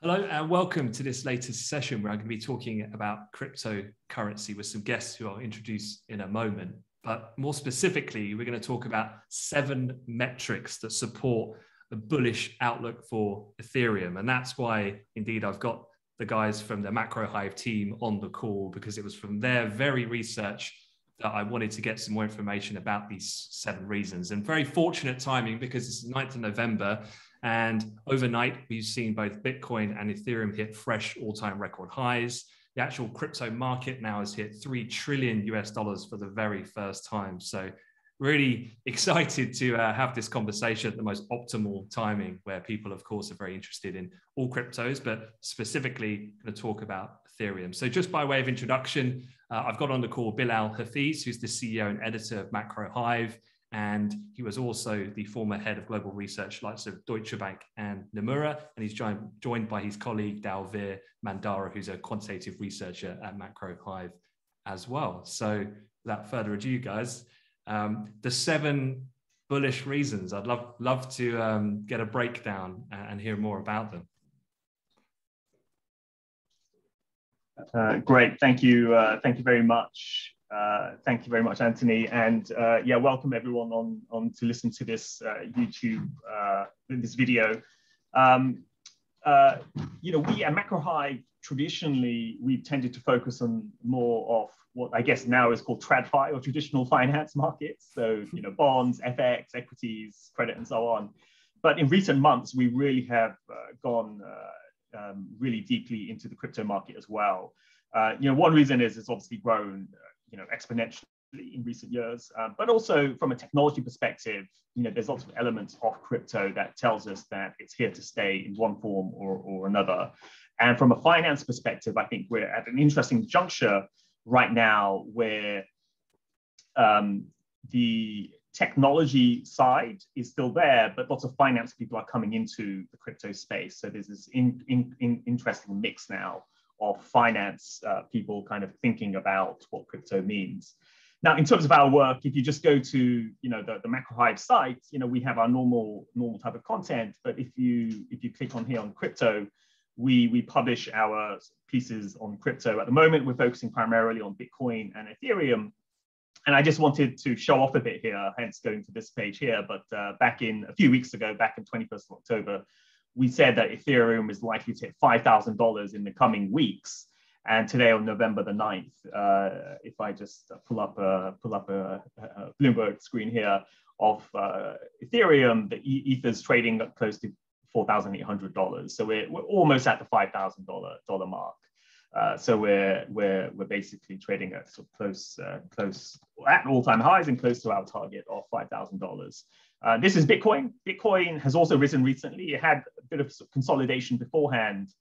Hello and welcome to this latest session where I'm going to be talking about cryptocurrency with some guests who I'll introduce in a moment. But more specifically, we're going to talk about seven metrics that support a bullish outlook for Ethereum. And that's why, indeed, I've got the guys from the Macro Hive team on the call because it was from their very research that I wanted to get some more information about these seven reasons. And very fortunate timing because it's the 9th of November and overnight, we've seen both Bitcoin and Ethereum hit fresh all time record highs. The actual crypto market now has hit 3 trillion US dollars for the very first time. So, really excited to uh, have this conversation at the most optimal timing, where people, of course, are very interested in all cryptos, but specifically going to talk about Ethereum. So, just by way of introduction, uh, I've got on the call Bilal Hafeez, who's the CEO and editor of Macro Hive. And he was also the former head of global research, likes of Deutsche Bank and Nomura. And he's joined, by his colleague Dalvir Mandara, who's a quantitative researcher at Macro Hive as well. So without further ado, guys, um, the seven bullish reasons. I'd love love to um, get a breakdown and hear more about them. Uh, great, thank you, uh, thank you very much, uh, thank you very much, Anthony. And uh, yeah, welcome everyone on, on to listen to this uh, YouTube, uh, this video. Um, uh, you know, we at Macro Hive, traditionally, we've tended to focus on more of what I guess now is called TradFi or traditional finance markets. So, you know, bonds, FX, equities, credit, and so on. But in recent months, we really have gone um, really deeply into the crypto market as well. You know, one reason is it's obviously grown you know, exponentially in recent years. Um, but also from a technology perspective, you know, there's lots of elements of crypto that tells us that it's here to stay in one form or, or another. And from a finance perspective, I think we're at an interesting juncture right now where um, the technology side is still there, but lots of finance people are coming into the crypto space. So there's this in, in, in interesting mix now of finance uh, people kind of thinking about what crypto means. Now, in terms of our work, if you just go to you know the, the MacroHive site, you know we have our normal normal type of content. But if you if you click on here on crypto, we we publish our pieces on crypto. At the moment, we're focusing primarily on Bitcoin and Ethereum. And I just wanted to show off a bit here, hence going to this page here. But uh, back in a few weeks ago, back in 21st of October, we said that Ethereum is likely to hit $5,000 in the coming weeks. And today on November the 9th, uh, if I just pull up a, pull up a, a Bloomberg screen here of uh, Ethereum, the Ether is trading at close to $4,800. So we're, we're almost at the $5,000 mark. Uh, so we're we're we're basically trading at sort of close uh, close at all-time highs and close to our target of five thousand dollars. Uh, this is Bitcoin. Bitcoin has also risen recently. It had a bit of consolidation beforehand.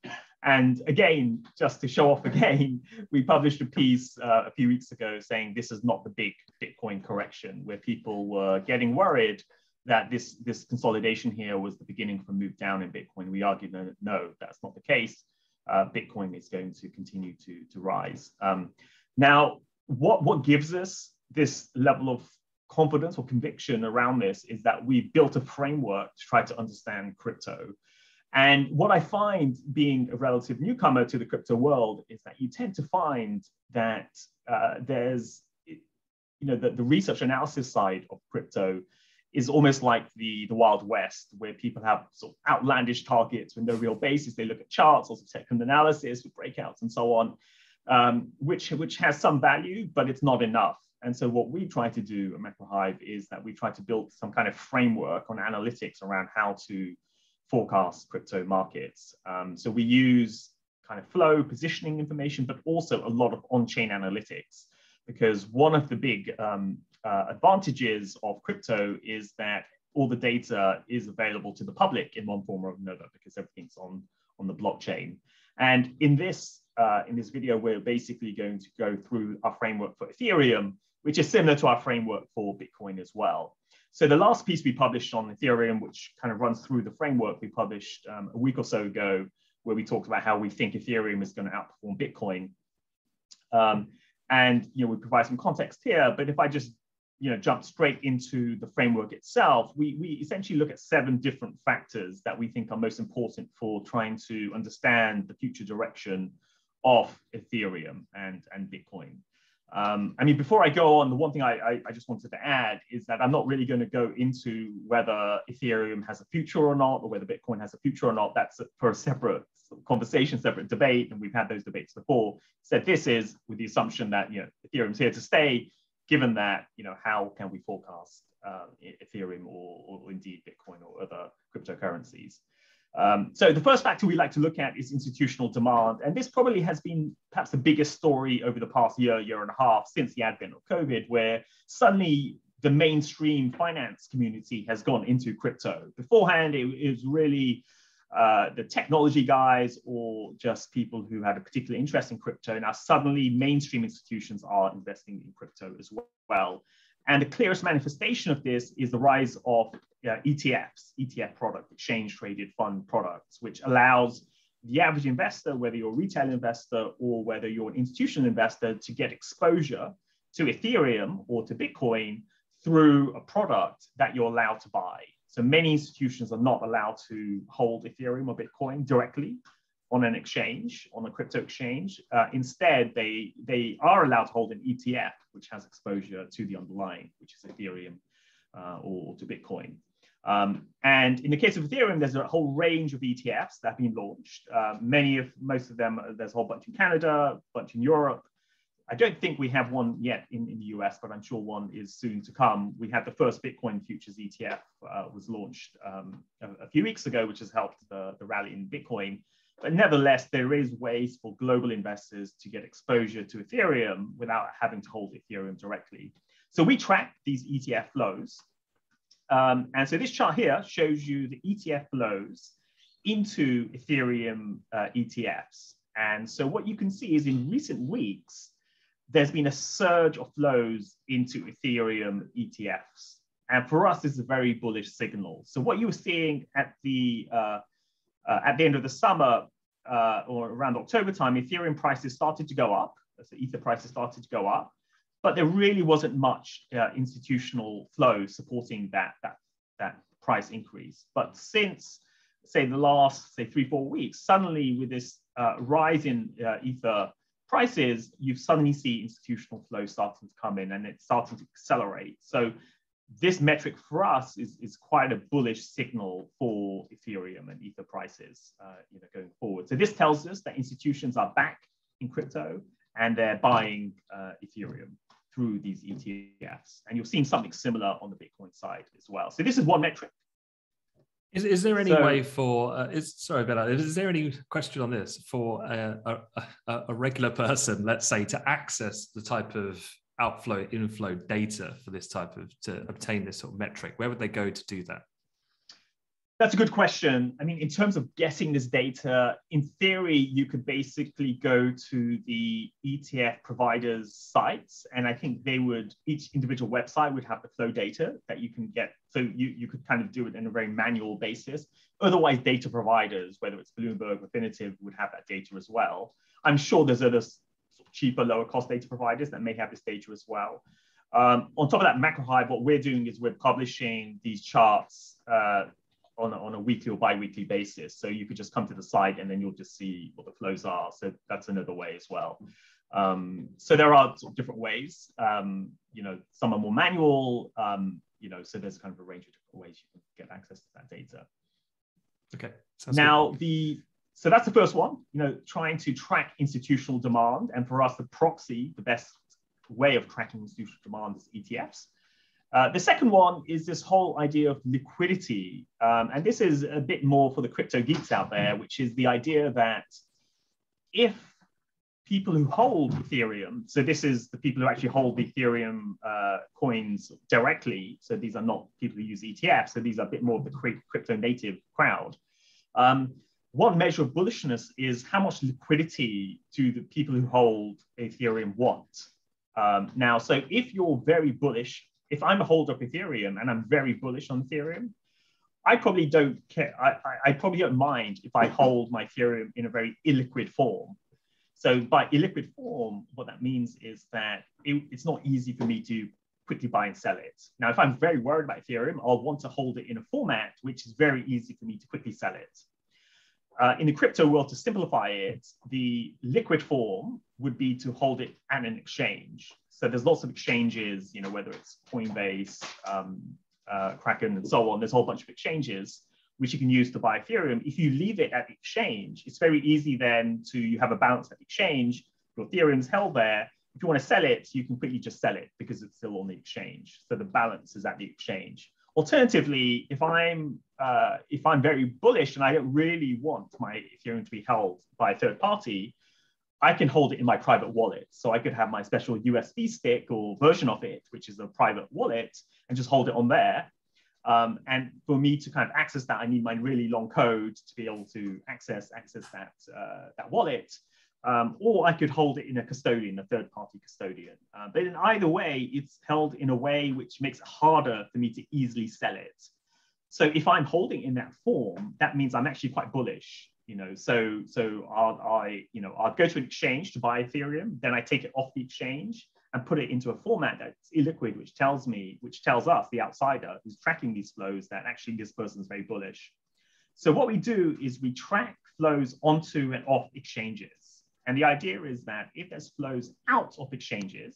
And again, just to show off again, we published a piece uh, a few weeks ago saying this is not the big Bitcoin correction, where people were getting worried that this, this consolidation here was the beginning of a move down in Bitcoin. We argued no, no that's not the case. Uh, Bitcoin is going to continue to, to rise. Um, now, what, what gives us this level of confidence or conviction around this is that we've built a framework to try to understand crypto. And what I find being a relative newcomer to the crypto world is that you tend to find that uh, there's, you know, the, the research analysis side of crypto is almost like the, the Wild West, where people have sort of outlandish targets with no real basis. They look at charts, also technical analysis with breakouts and so on, um, which, which has some value, but it's not enough. And so what we try to do at MacroHive is that we try to build some kind of framework on analytics around how to forecast crypto markets. Um, so we use kind of flow positioning information, but also a lot of on-chain analytics, because one of the big um, uh, advantages of crypto is that all the data is available to the public in one form or another, because everything's on, on the blockchain. And in this, uh, in this video, we're basically going to go through our framework for Ethereum which is similar to our framework for Bitcoin as well. So the last piece we published on Ethereum, which kind of runs through the framework we published um, a week or so ago, where we talked about how we think Ethereum is going to outperform Bitcoin. Um, and you know, we provide some context here, but if I just you know, jump straight into the framework itself, we, we essentially look at seven different factors that we think are most important for trying to understand the future direction of Ethereum and, and Bitcoin. Um, I mean, before I go on, the one thing I, I, I, just wanted to add is that I'm not really going to go into whether Ethereum has a future or not, or whether Bitcoin has a future or not. That's for a separate conversation, separate debate, and we've had those debates before. So this is with the assumption that you know Ethereum's here to stay. Given that, you know, how can we forecast uh, Ethereum or, or indeed Bitcoin or other cryptocurrencies? Um, so the first factor we like to look at is institutional demand. And this probably has been perhaps the biggest story over the past year, year and a half since the advent of COVID, where suddenly the mainstream finance community has gone into crypto. Beforehand, it was really uh, the technology guys or just people who had a particular interest in crypto. Now, suddenly mainstream institutions are investing in crypto as well. And the clearest manifestation of this is the rise of uh, ETFs, ETF product, exchange traded fund products, which allows the average investor, whether you're a retail investor or whether you're an institutional investor, to get exposure to Ethereum or to Bitcoin through a product that you're allowed to buy. So many institutions are not allowed to hold Ethereum or Bitcoin directly on an exchange, on a crypto exchange. Uh, instead, they, they are allowed to hold an ETF, which has exposure to the underlying, which is Ethereum uh, or, to Bitcoin. Um, and in the case of Ethereum, there's a whole range of ETFs that have been launched. Uh, many of, most of them, there's a whole bunch in Canada, a bunch in Europe. I don't think we have one yet in, in the US, but I'm sure one is soon to come. We had the first Bitcoin futures ETF uh, was launched um, a, a, few weeks ago, which has helped the, the rally in Bitcoin. But nevertheless, there is ways for global investors to get exposure to Ethereum without having to hold Ethereum directly. So we track these ETF flows. Um, and so this chart here shows you the ETF flows into Ethereum uh, ETFs. And so what you can see is in recent weeks, there's been a surge of flows into Ethereum ETFs. And for us, this is a very bullish signal. So what you were seeing at the uh, uh, at the end of the summer uh, or around October time, Ethereum prices started to go up. So Ether prices started to go up, but there really wasn't much uh, institutional flow supporting that, that, that price increase. But since, say, the last, say, three, four weeks, suddenly with this uh, rise in uh, Ether prices, you suddenly see institutional flow starting to come in and it's starting to accelerate. So this metric for us is, is quite a bullish signal for Ethereum and Ether prices uh, you know, going forward. So this tells us that institutions are back in crypto and they're buying uh, Ethereum through these ETFs. And you're seeing something similar on the Bitcoin side as well. So this is one metric. Is, is there any so, way for, uh, is, sorry about that, is there any question on this for a, a, a regular person, let's say, to access the type of outflow inflow data for this type of to obtain this sort of metric? Where would they go to do that that's a good question. I mean in terms of getting this data in theory you could basically go to the etf providers sites and i think they would each individual website would have the flow data that you can get. So you, you could kind of do it in a very manual basis. Otherwise data providers whether it's bloomberg refinitiv would have that data as well. I'm sure there's other cheaper, lower cost data providers that may have this data as well. Um, on top of that, MacroHive, what we're doing is we're publishing these charts uh, on, a, on a weekly or bi-weekly basis. So you could just come to the site and then you'll just see what the flows are. So that's another way as well. Um, so there are sort of different ways. Um, you know, some are more manual. Um, you know, so there's kind of a range of different ways you can get access to that data. Okay. Sounds now good. the so that's the first one, you know, trying to track institutional demand. And for us, the proxy, the best way of tracking institutional demand is ETFs. Uh, the second one is this whole idea of liquidity. Um, and this is a bit more for the crypto geeks out there, which is the idea that if people who hold Ethereum, so this is the people who actually hold the Ethereum uh, coins directly, so these are not people who use ETFs, so these are a bit more of the crypto native crowd. Um, one measure of bullishness is how much liquidity do the people who hold Ethereum want? Um, now, so if you're very bullish, if I'm a holder of Ethereum and I'm very bullish on Ethereum, I probably don't care. I, I, I probably don't mind if I hold my Ethereum in a very illiquid form. So by illiquid form, what that means is that it, it's not easy for me to quickly buy and sell it. Now, if I'm very worried about Ethereum, I'll want to hold it in a format which is very easy for me to quickly sell it. Uh, in the crypto world, to simplify it, the liquid form would be to hold it at an exchange. So there's lots of exchanges, you know, whether it's Coinbase, um, uh, Kraken, and so on. There's a whole bunch of exchanges which you can use to buy Ethereum. If you leave it at the exchange, it's very easy then to you have a balance at the exchange. Your Ethereum's held there. If you want to sell it, you can quickly just sell it because it's still on the exchange. So the balance is at the exchange. Alternatively, if I'm uh, if I'm very bullish and I don't really want my Ethereum to be held by a third party, I can hold it in my private wallet. So I could have my special USB stick or version of it, which is a private wallet, and just hold it on there. Um, and for me to kind of access that, I need my really long code to be able to access access that uh, that wallet. Um, or I could hold it in a custodian, a third party custodian. Uh, but in either way, it's held in a way which makes it harder for me to easily sell it. So if I'm holding in that form, that means I'm actually quite bullish. You know, so so I'll, I you know I'll go to an exchange to buy Ethereum, then I take it off the exchange and put it into a format that's illiquid, which tells me, which tells us, the outsider who's tracking these flows, that actually this person is very bullish. So what we do is we track flows onto and off exchanges. And the idea is that if there's flows out of exchanges,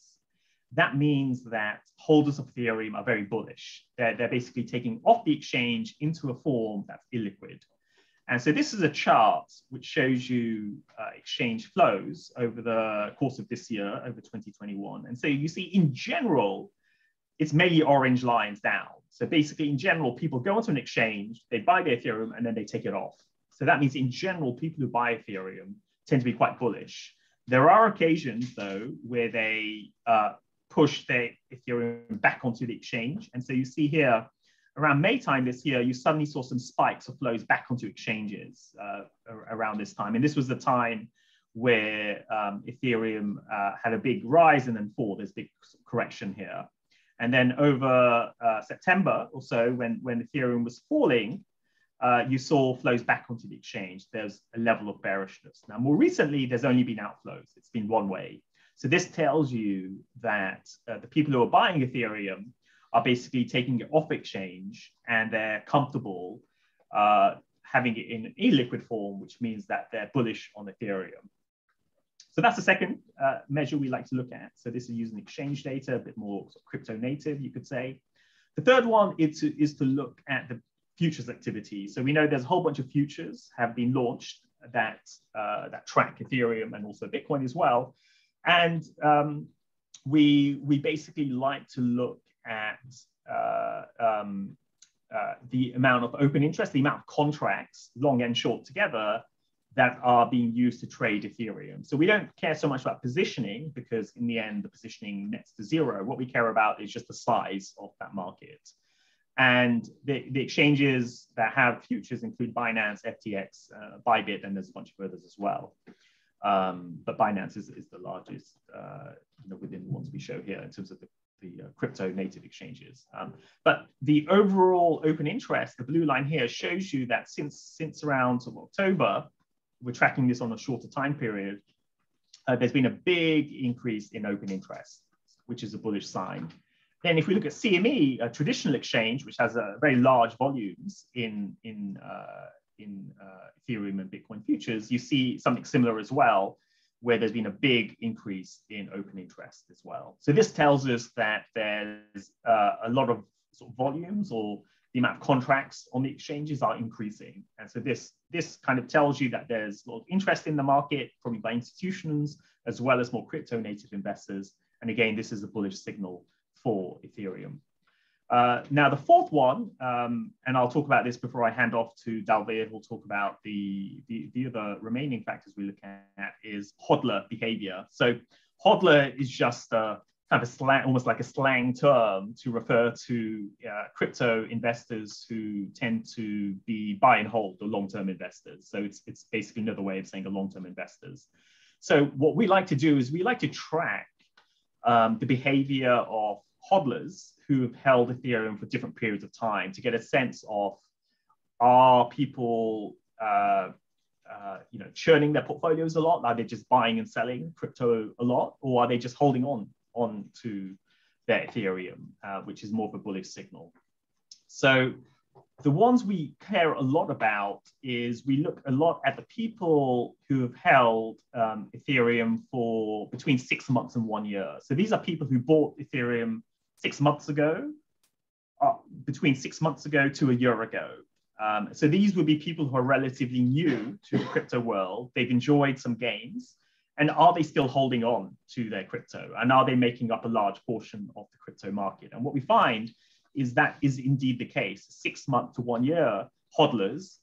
that means that holders of Ethereum are very bullish. They're, they're basically taking off the exchange into a form that's illiquid. And so this is a chart which shows you uh, exchange flows over the course of this year, over 2021. And so you see in general, it's mainly orange lines down. So basically in general, people go onto an exchange, they buy their Ethereum and then they take it off. So that means in general, people who buy Ethereum tend to be quite bullish. There are occasions, though, where they uh, push their Ethereum back onto the exchange. And so you see here, around May time this year, you suddenly saw some spikes of flows back onto exchanges uh, around this time. And this was the time where um, Ethereum uh, had a big rise and then fall. There's big correction here. And then over uh, September or so, when, when Ethereum was falling, uh, you saw flows back onto the exchange. There's a level of bearishness. Now, more recently, there's only been outflows. It's been one way. So this tells you that uh, the people who are buying Ethereum are basically taking it off exchange and they're comfortable uh, having it in an illiquid form, which means that they're bullish on Ethereum. So that's the second uh, measure we like to look at. So this is using exchange data, a bit more sort of crypto native, you could say. The third one is to, is to look at the futures activity. So we know there's a whole bunch of futures have been launched that uh, that track Ethereum and also Bitcoin as well. And um, we we basically like to look at uh, um, uh, the amount of open interest, the amount of contracts, long and short together, that are being used to trade Ethereum. So we don't care so much about positioning because in the end, the positioning nets to zero. What we care about is just the size of that market. And the, the exchanges that have futures include Binance, FTX, uh, Bybit, and there's a bunch of others as well. Um, but Binance is, is the largest uh, you know, within the ones we show here in terms of the, the uh, crypto native exchanges. Um, but the overall open interest, the blue line here, shows you that since, since around sort of October, we're tracking this on a shorter time period, uh, there's been a big increase in open interest, which is a bullish sign. Then if we look at CME, a traditional exchange, which has uh, very large volumes in, in, uh, in uh, Ethereum and Bitcoin futures, you see something similar as well, where there's been a big increase in open interest as well. So this tells us that there's uh, a lot of, sort of volumes or the amount of contracts on the exchanges are increasing. And so this, this kind of tells you that there's a lot of interest in the market, probably by institutions, as well as more crypto native investors. And again, this is a bullish signal for Ethereum. Uh, now, the fourth one, um, and I'll talk about this before I hand off to Dalvir, who'll talk about the, the, the, other remaining factors we look at, is hodler behavior. So, hodler is just a kind of a slang, almost like a slang term to refer to uh, crypto investors who tend to be buy and hold or long term investors. So, it's, it's basically another way of saying a long term investors. So, what we like to do is we like to track um, the behavior of hodlers who have held Ethereum for different periods of time to get a sense of are people uh, uh, you know churning their portfolios a lot? Are they just buying and selling crypto a lot, or are they just holding on on to their Ethereum, uh, which is more of a bullish signal. So the ones we care a lot about is we look a lot at the people who have held um, Ethereum for between six months and one year. So these are people who bought Ethereum six months ago, uh, between six months ago to a year ago. Um, so these would be people who are relatively new to the crypto world. They've enjoyed some gains. And are they still holding on to their crypto? And are they making up a large portion of the crypto market? And what we find is that is indeed the case. Six months to one year, hodlers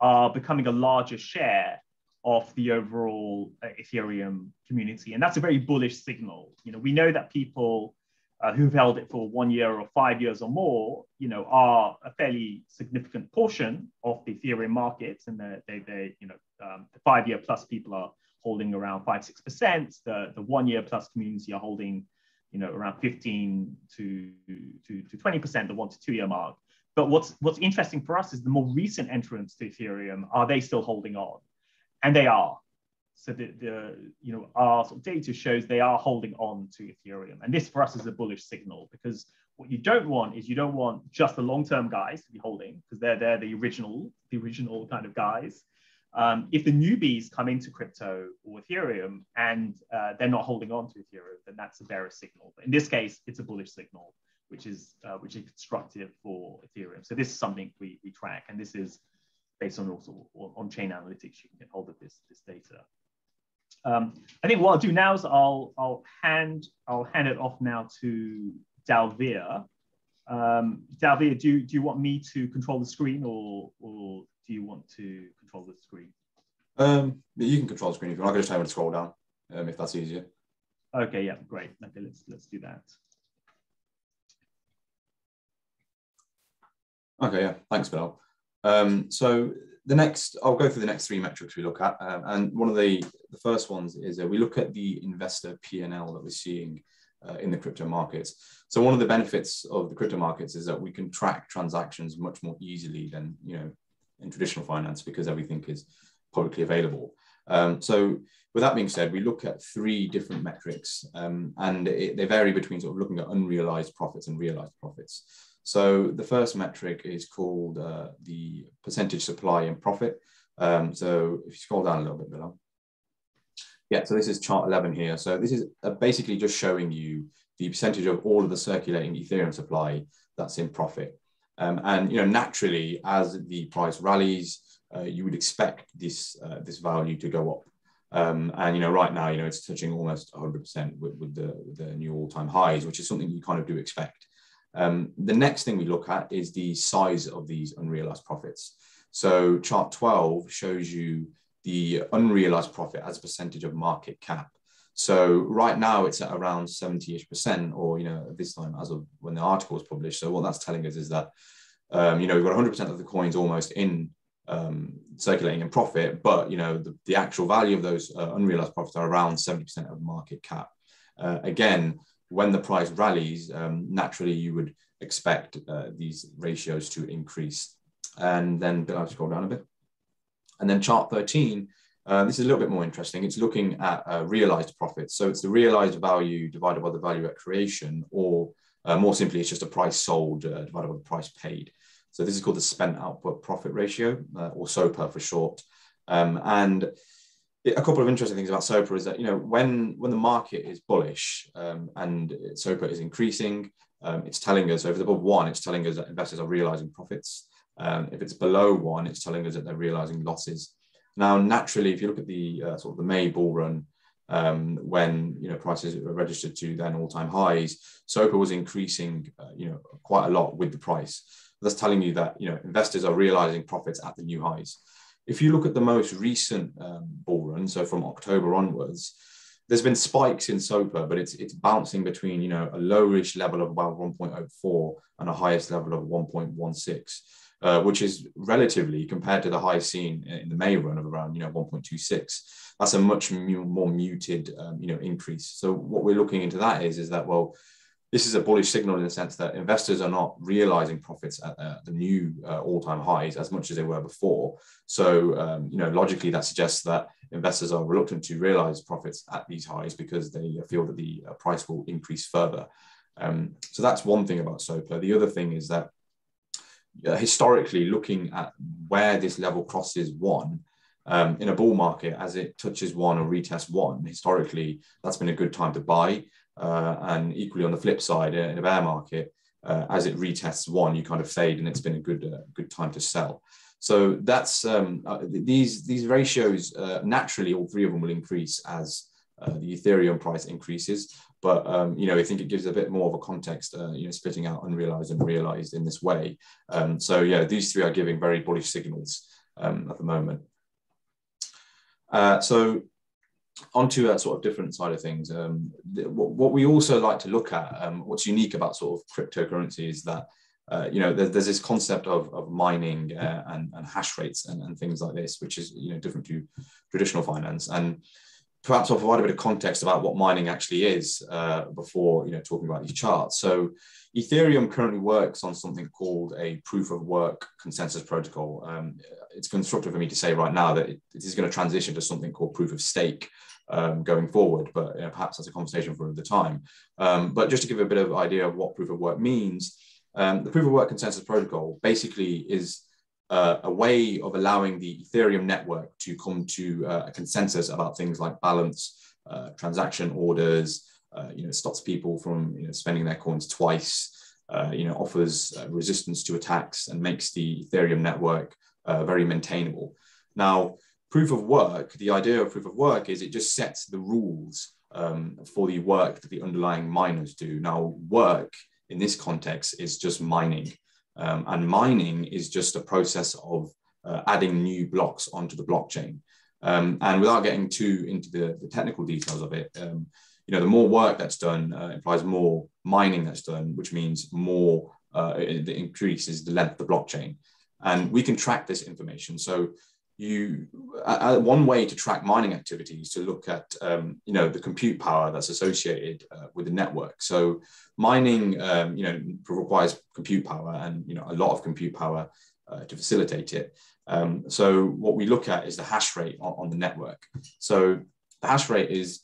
are becoming a larger share of the overall uh, Ethereum community. And that's a very bullish signal. You know, we know that people uh, who've held it for one year or five years or more, you know, are a fairly significant portion of the Ethereum market. And they, they, you know, um, the five year plus people are holding around five, 6%. The, the one year plus community are holding, you know, around 15 to, to, to 20%, the one to two year mark. But what's, what's interesting for us is the more recent entrants to Ethereum, are they still holding on? And they are. So the, the you know our sort of data shows they are holding on to Ethereum, and this for us is a bullish signal because what you don't want is you don't want just the long-term guys to be holding because they're they're the original the original kind of guys. Um, if the newbies come into crypto or Ethereum and uh, they're not holding on to Ethereum, then that's a bearish signal. But in this case, it's a bullish signal, which is uh, which is constructive for Ethereum. So this is something we, we track, and this is based on also on chain analytics. You can get hold of this this data. Um, I think what I'll do now is I'll I'll hand I'll hand it off now to Dalvir. Um, Dalvir, do, do you want me to control the screen or, or do you want to control the screen? Um, you can control the screen if you want. I can just tell you to scroll down um, if that's easier. Okay, yeah, great. Okay, let's let's do that. Okay, yeah, thanks, Bill. Um, so the next, I'll go through the next three metrics we look at. Um, and one of the, the first ones is uh, we look at the investor P&L that we're seeing uh, in the crypto markets. So one of the benefits of the crypto markets is that we can track transactions much more easily than, you know, in traditional finance because everything is publicly available. Um, so with that being said, we look at three different metrics um, and it, they vary between sort of looking at unrealized profits and realized profits. So the first metric is called uh, the percentage supply and profit. Um, so if you scroll down a little bit below. Yeah, so this is chart 11 here. So this is uh, basically just showing you the percentage of all of the circulating Ethereum supply that's in profit. Um, and you know, naturally, as the price rallies, uh, you would expect this uh, this value to go up. Um, and you know, right now, you know, it's touching almost 100% with, with the with the new all-time highs, which is something you kind of do expect. Um, the next thing we look at is the size of these unrealized profits. So chart 12 shows you the unrealized profit as a percentage of market cap. So right now it's at around 70-ish percent, or you know, this time as of when the article was published. So what that's telling us is that um, you know we've got 100% of the coins almost in um, circulating in profit, but you know the, the actual value of those uh, unrealized profits are around 70% of market cap. Uh, again, when the price rallies, um, naturally you would expect uh, these ratios to increase. And then I'll scroll down a bit. And then chart 13, uh, this is a little bit more interesting. It's looking at uh, realized profits. So it's the realized value divided by the value at creation, or uh, more simply, it's just a price sold uh, divided by the price paid. So this is called the spent output profit ratio, uh, or SOPR for short. Um, and a couple of interesting things about SOPR is that you know when when the market is bullish um, and SOPR is increasing, um, it's telling us if it's above one, it's telling us that investors are realizing profits. Um, if it's below one, it's telling us that they're realizing losses. Now, naturally, if you look at the uh, sort of the May bull run, um, when you know prices were registered to then all-time highs, SOPR was increasing, uh, you know, quite a lot with the price. That's telling you that you know investors are realizing profits at the new highs. If you look at the most recent um, bull run, so from October onwards, there's been spikes in SOPR, but it's it's bouncing between you know a lowish level of about 1.04 and a highest level of 1.16, uh, which is relatively compared to the high seen in the May run of around you know 1.26. That's a much mu- more muted um, you know increase. So what we're looking into that is is that well this is a bullish signal in the sense that investors are not realizing profits at uh, the new uh, all-time highs as much as they were before. So, um, you know, logically, that suggests that investors are reluctant to realize profits at these highs because they feel that the uh, price will increase further. Um, so that's one thing about SOPR. The other thing is that uh, historically, looking at where this level crosses one, um, in a bull market, as it touches one or retests one, historically, that's been a good time to buy. Uh, and equally on the flip side, in a bear market, uh, as it retests one, you kind of fade, and it's been a good uh, good time to sell. So that's um, uh, these these ratios uh, naturally, all three of them will increase as uh, the Ethereum price increases. But um, you know, I think it gives a bit more of a context. you know, splitting out unrealized and realized in this way. Um, so yeah, these three are giving very bullish signals um, at the moment. Uh, so onto a sort of different side of things. Um, what, we also like to look at, um, what's unique about sort of cryptocurrency is that, uh, you know, there's, there's, this concept of, of mining uh, and, and, hash rates and, and, things like this, which is, you know, different to traditional finance. And perhaps I'll provide a bit of context about what mining actually is uh, before, you know, talking about these charts. So Ethereum currently works on something called a proof of work consensus protocol. Um, it's constructive for me to say right now that it, it is going to transition to something called proof of stake um, going forward, but you know, perhaps that's a conversation for another time. Um, but just to give a bit of idea of what proof of work means, um, the proof of work consensus protocol basically is uh, a way of allowing the Ethereum network to come to uh, a consensus about things like balance, uh, transaction orders, uh, you know, stops people from you know, spending their coins twice, uh, you know, offers uh, resistance to attacks and makes the Ethereum network very maintainable. Now, proof of work, the idea of proof of work is it just sets the rules um, for the work that the underlying miners do. Now, work in this context is just mining. Um, and mining is just a process of uh, adding new blocks onto the blockchain. Um, and without getting too into the, the technical details of it, um, you know, the more work that's done uh, implies more mining that's done, which means more, uh, it, increases the length of the blockchain. And we can track this information. So you, uh, one way to track mining activity is to look at, um, you know, the compute power that's associated uh, with the network. So mining, um, you know, requires compute power and, you know, a lot of compute power uh, to facilitate it. Um, so what we look at is the hash rate on, on the network. So the hash rate is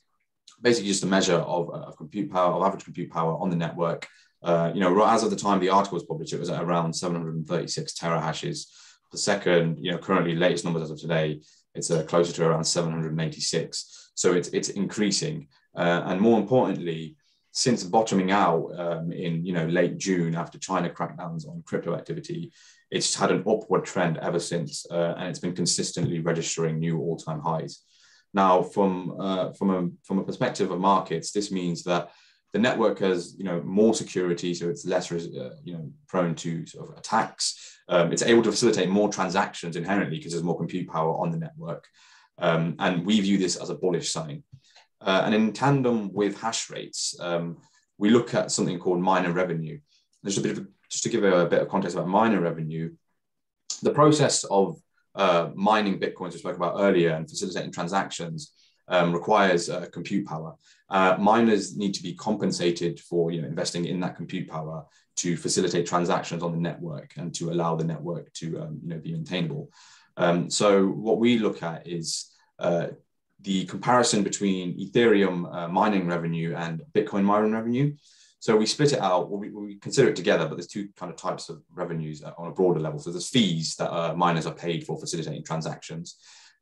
basically just a measure of, of compute power, of average compute power on the network. Uh, you know, as of the time the article was published, it was at around 736 terahashes per second. You know, currently latest numbers as of today, it's uh, closer to around 786. So it's it's increasing, uh, and more importantly, since bottoming out um, in you know late June after China crackdowns on crypto activity, it's had an upward trend ever since, uh, and it's been consistently registering new all-time highs. Now, from uh, from a from a perspective of markets, this means that the network has you know more security, so it's less uh, you know prone to sort of attacks. Um, it's able to facilitate more transactions inherently because there's more compute power on the network, um, and we view this as a bullish sign. Uh, and in tandem with hash rates, um, we look at something called miner revenue. There's a bit of just to give a, a bit of context about miner revenue. The process of uh, mining bitcoins we spoke about earlier and facilitating transactions um, requires uh, compute power. Uh, miners need to be compensated for you know, investing in that compute power to facilitate transactions on the network and to allow the network to um, you know, be maintainable. Um, so what we look at is uh, the comparison between Ethereum uh, mining revenue and Bitcoin mining revenue. So we split it out, we, we, consider it together, but there's two kind of types of revenues on a broader level. So there's fees that uh, miners are paid for facilitating transactions.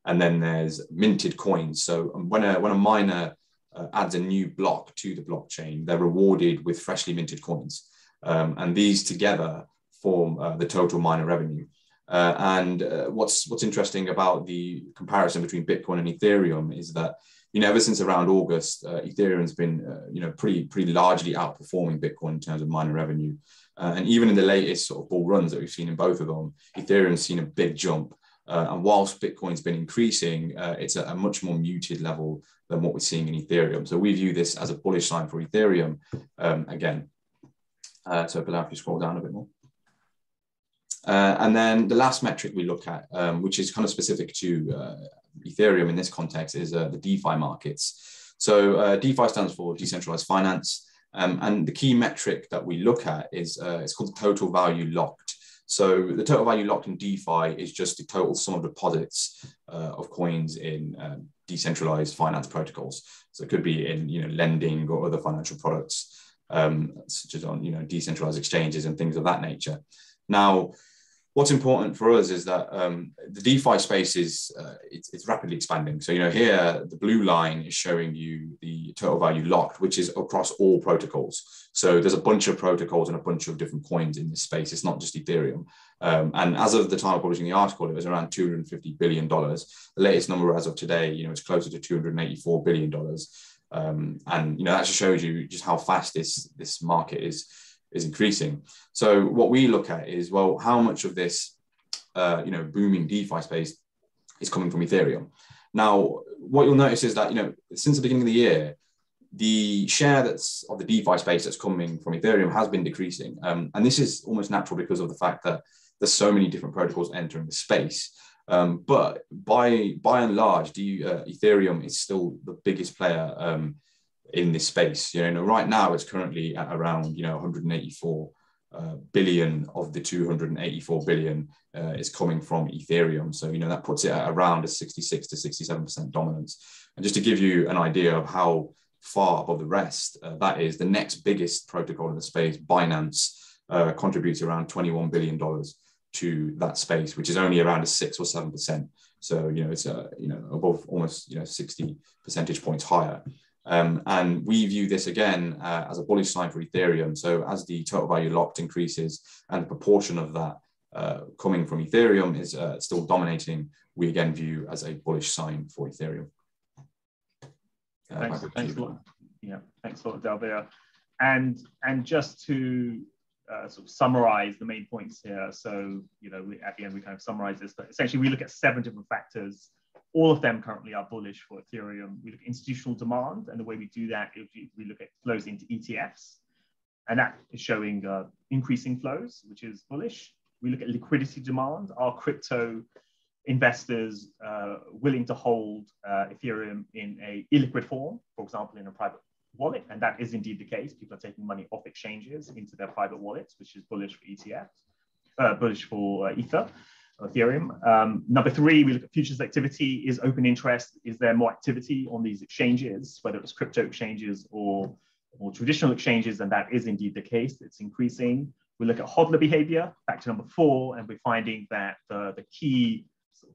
And then there's minted coins. So um, when a, when a miner uh, adds a new block to the blockchain, they're rewarded with freshly minted coins. Um, and these together form uh, the total miner revenue. Uh, and uh, what's what's interesting about the comparison between Bitcoin and Ethereum is that you know, ever since around August, uh, Ethereum's been, uh, you know, pretty pretty largely outperforming Bitcoin in terms of miner revenue. And even in the latest sort of bull runs that we've seen in both of them, Ethereum's seen a big jump. Uh, and whilst Bitcoin's been increasing, uh, it's at a much more muted level than what we're seeing in Ethereum. So we view this as a bullish sign for Ethereum um, again. Uh, so allow if you scroll down a bit more. Uh, and then the last metric we look at, um, which is kind of specific to uh, Ethereum in this context is uh, the DeFi markets. So DeFi stands for decentralized finance. Um, and the key metric that we look at is it's called the total value locked. So the total value locked in DeFi is just the total sum of deposits uh, of coins in um, decentralized finance protocols. So it could be in you know lending or other financial products. um, such as on you know decentralized exchanges and things of that nature. Now, what's important for us is that um, the DeFi space is uh, it's, it's, rapidly expanding. So you know here the blue line is showing you the total value locked, which is across all protocols. So there's a bunch of protocols and a bunch of different coins in this space. It's not just Ethereum. Um, and as of the time of publishing the article, it was around 250 billion dollars. The latest number as of today, you know, it's closer to 284 billion dollars. Um, and you know that just shows you just how fast this this market is is increasing. So what we look at is well, how much of this uh, you know booming DeFi space is coming from Ethereum? Now, what you'll notice is that you know since the beginning of the year, the share that's of the DeFi space that's coming from Ethereum has been decreasing, um, and this is almost natural because of the fact that there's so many different protocols entering the space. Um, but by by and large, the, uh, Ethereum is still the biggest player um, in this space. You know, right now it's currently at around you know 184 uh, billion of the 284 billion uh, is coming from Ethereum. So you know that puts it at around a 66 to 67 percent dominance. And just to give you an idea of how far above the rest uh, that is, the next biggest protocol in the space, Binance, uh, contributes around 21 billion dollars to that space, which is only around a six or seven percent. So you know it's a you know above almost you know 60 percentage points higher. Um, and we view this again uh, as a bullish sign for Ethereum. So as the total value locked increases and the proportion of that uh, coming from Ethereum is uh, still dominating, we again view as a bullish sign for Ethereum. Uh, thanks, thanks a lot. Yeah, thanks a lot, Dalvir. And and just to uh, sort of summarize the main points here. So, you know, we, at the end, we kind of summarize this, but essentially we look at seven different factors. All of them currently are bullish for Ethereum. We look at institutional demand, and the way we do that is we look at flows into ETFs, and that is showing uh, increasing flows, which is bullish. We look at liquidity demand. Are crypto investors uh, willing to hold uh, Ethereum in a illiquid form, for example, in a private wallet, and that is indeed the case. People are taking money off exchanges into their private wallets, which is bullish for ETFs, uh, bullish for uh, Ether, Ethereum. Um, number three, we look at futures activity. Is open interest? Is there more activity on these exchanges, whether it's crypto exchanges or, or traditional exchanges? And that is indeed the case. It's increasing. We look at hodler behavior, back to number four, and we're finding that uh, the key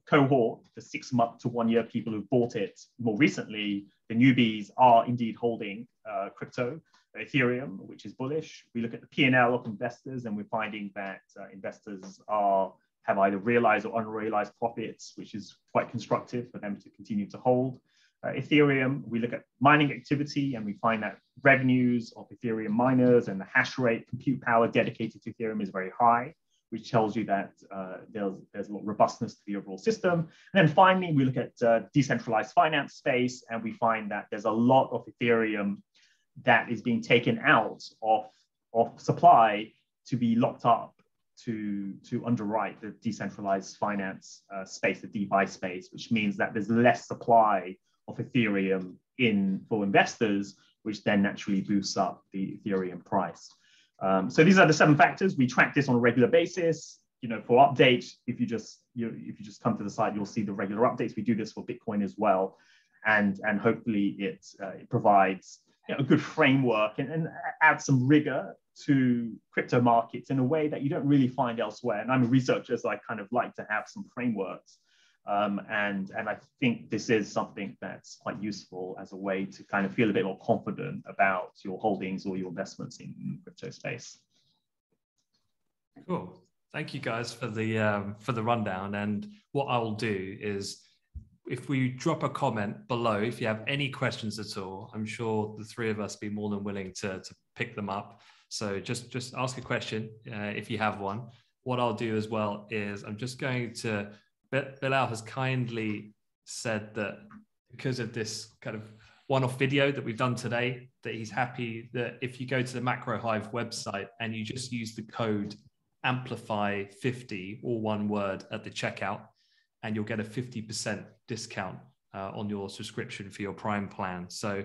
cohort, the six month to one year people who bought it more recently, the newbies are indeed holding uh, crypto, Ethereum, which is bullish. We look at the P&L of investors and we're finding that uh, investors are have either realized or unrealized profits, which is quite constructive for them to continue to hold. Uh, Ethereum, we look at mining activity and we find that revenues of Ethereum miners and the hash rate, compute power dedicated to Ethereum is very high which tells you that uh, there's, there's a lot of robustness to the overall system. And then finally, we look at uh, decentralized finance space, and we find that there's a lot of Ethereum that is being taken out of, of supply to be locked up to, to underwrite the decentralized finance uh, space, the DeFi space, which means that there's less supply of Ethereum in for investors, which then naturally boosts up the Ethereum price. Um, so these are the seven factors. We track this on a regular basis. You know, for update, if you just you if you just come to the site, you'll see the regular updates. We do this for Bitcoin as well, and and hopefully it, uh, it provides you know, a good framework and, and adds some rigor to crypto markets in a way that you don't really find elsewhere. And I'm a researcher, so I kind of like to have some frameworks um, and, and I think this is something that's quite useful as a way to kind of feel a bit more confident about your holdings or your investments in crypto space. Cool. Thank you guys for the um, for the rundown. And what I'll do is, if we drop a comment below, if you have any questions at all, I'm sure the three of us be more than willing to to pick them up. So just just ask a question uh, if you have one. What I'll do as well is I'm just going to Bilal has kindly said that because of this kind of one-off video that we've done today, that he's happy that if you go to the Macro Hive website and you just use the code amplify50 all one word at the checkout and you'll get a 50% discount uh, on your subscription for your prime plan so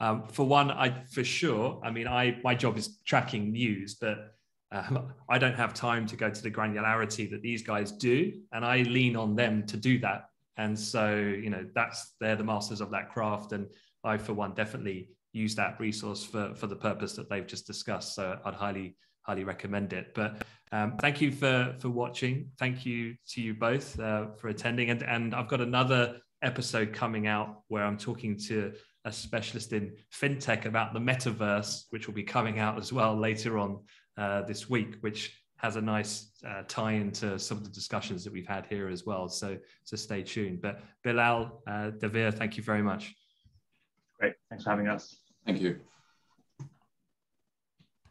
um, for one i for sure i mean i my job is tracking news but um, I don't have time to go to the granularity that these guys do, and I lean on them to do that. And so, you know, that's they're the masters of that craft, and I, for one, definitely use that resource for, for the purpose that they've just discussed. So I'd highly, highly recommend it. But um, thank you for, for watching. Thank you to you both uh, for attending. And, and I've got another episode coming out where I'm talking to a specialist in fintech about the metaverse, which will be coming out as well later on uh, this week, which has a nice uh, tie into some of the discussions that we've had here as well. So, so stay tuned. But Bilal, uh, Devir, thank you very much. Great. Thanks for having us. Thank you.